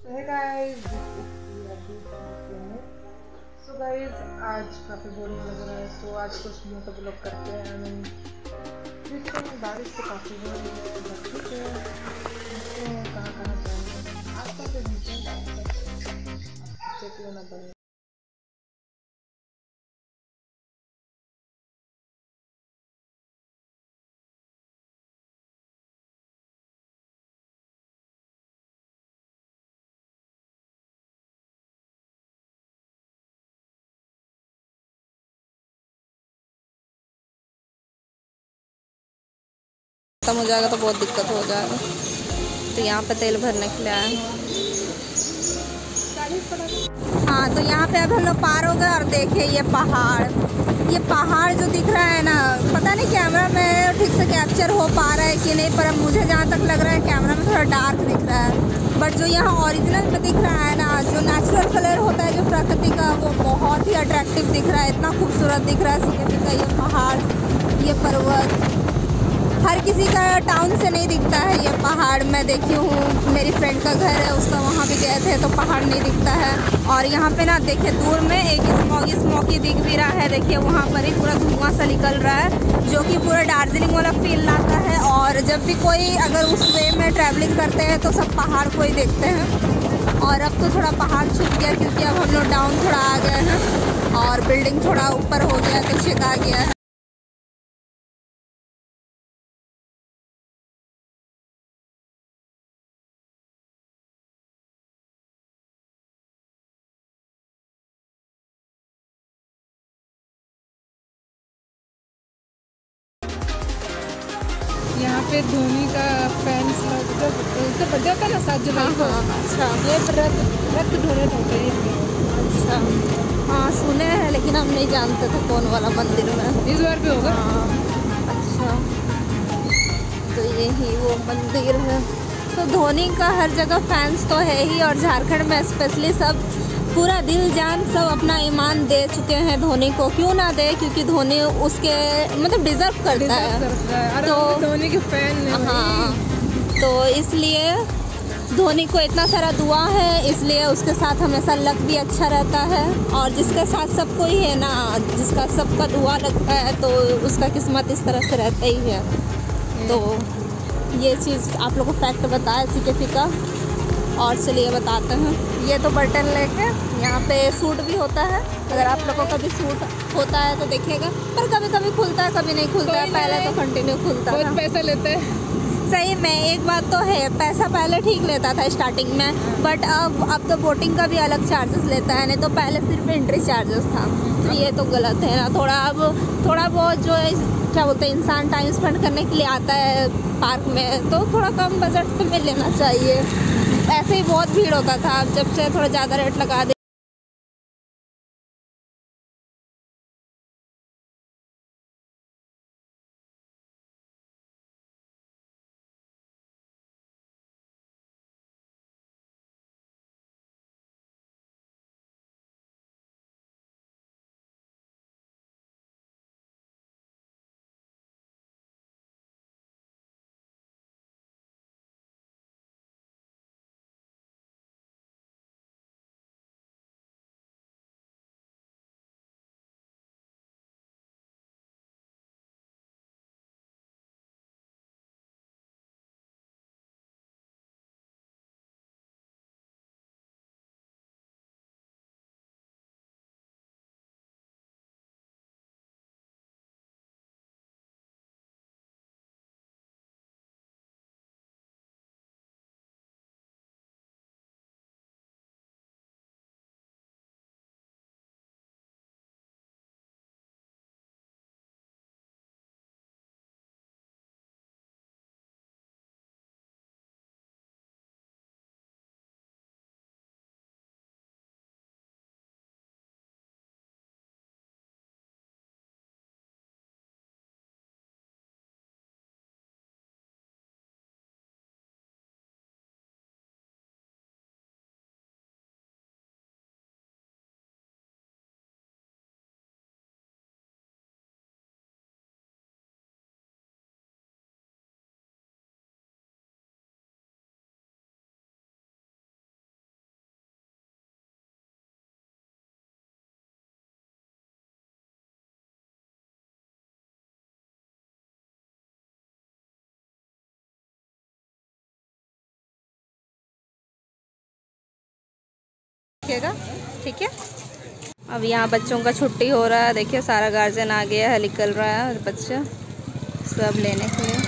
So guys आज काफ़ी boring लग रहा है। सो आज कुछ मोटो ब्लॉग करते हैं। आई मीन बारिश तो काफ़ी हो। रही है ठीक कहाँ कहाँ खत्म हो जाएगा तो बहुत दिक्कत हो जाएगा। तो यहाँ पे तेल भरने के लिए आए। हाँ तो यहाँ पे अब हम लोग पार हो गए और देखे ये पहाड़। ये पहाड़ जो दिख रहा है ना, पता नहीं कैमरा में ठीक से कैप्चर हो पा रहा है कि नहीं, पर अब मुझे जहाँ तक लग रहा है कैमरा में थोड़ा डार्क दिख रहा है। बट जो यहाँ ओरिजिनल में दिख रहा है ना, जो नेचुरल कलर होता है, जो प्रकृति का, वो बहुत ही अट्रैक्टिव दिख रहा है। इतना खूबसूरत दिख रहा है सीधे का ये पहाड़, ये पर्वत। हर किसी का टाउन से नहीं दिखता है, ये पहाड़ मैं देखी हूँ, मेरी फ्रेंड का घर है, उसका वहाँ भी गए थे तो पहाड़ नहीं दिखता है। और यहाँ पे ना, देखिए, दूर में एक स्मोकी स्मोकी दिख भी रहा है, देखिए, वहाँ पर ही पूरा धुआँ सा निकल रहा है, जो कि पूरा दार्जिलिंग वाला फील लाता है। और जब भी कोई अगर उस वे में ट्रैवलिंग करते हैं तो सब पहाड़ को ही देखते हैं। और अब तो थोड़ा पहाड़ छूट गया, क्योंकि अब हम लोग डाउन थोड़ा आ गए हैं, और बिल्डिंग थोड़ा ऊपर हो गया तो छिक गया है। यहाँ पे धोनी का फैंस उसका बर्थडे होता है ना सात जुलाई को। हाँ, अच्छा। ये रक्त रक्त डोनेट होते हैं अच्छा। हाँ सुने हैं लेकिन हम नहीं जानते थे कौन वाला मंदिर में इस बार भी होगा? हाँ अच्छा। तो यही वो मंदिर है। तो धोनी का हर जगह फैंस तो है ही और झारखंड में स्पेशली सब पूरा दिल जान सब अपना ईमान दे चुके हैं धोनी को। क्यों ना दे? क्योंकि धोनी उसके मतलब डिजर्व करता है। तो धोनी के फ़ैन हाँ तो इसलिए धोनी को इतना सारा दुआ है इसलिए उसके साथ हमेशा लक भी अच्छा रहता है। और जिसके साथ सबको ही है ना जिसका सबका दुआ लगता है तो उसका किस्मत इस तरह से रहता ही है। तो ये चीज़ आप लोग को फैक्ट बताया सी का। और चलिए बताते हैं। ये तो बटन लेके यहाँ पे सूट भी होता है। अगर आप लोगों का भी सूट होता है तो देखिएगा। पर कभी कभी खुलता है कभी नहीं खुलता है। पहले तो कंटिन्यू खुलता है पैसा लेते हैं। सही में एक बात तो है पैसा पहले ठीक लेता था स्टार्टिंग में। बट अब अब तो बोटिंग का भी अलग चार्जेस लेता है नहीं तो पहले सिर्फ़ एंट्री चार्जेस था। तो ये तो गलत है। ना थोड़ा अब थोड़ा बहुत जो है क्या बोलते हैं इंसान टाइम स्पेंड करने के लिए आता है पार्क में तो थोड़ा कम बजट में लेना चाहिए। ऐसे ही बहुत भीड़ होता था जब से थोड़ा ज़्यादा रेट लगा दे रखिएगा ठीक है? अब यहाँ बच्चों का छुट्टी हो रहा है, देखिए सारा गार्जियन आ गया है, निकल रहा है बच्चा, सब लेने के लिए।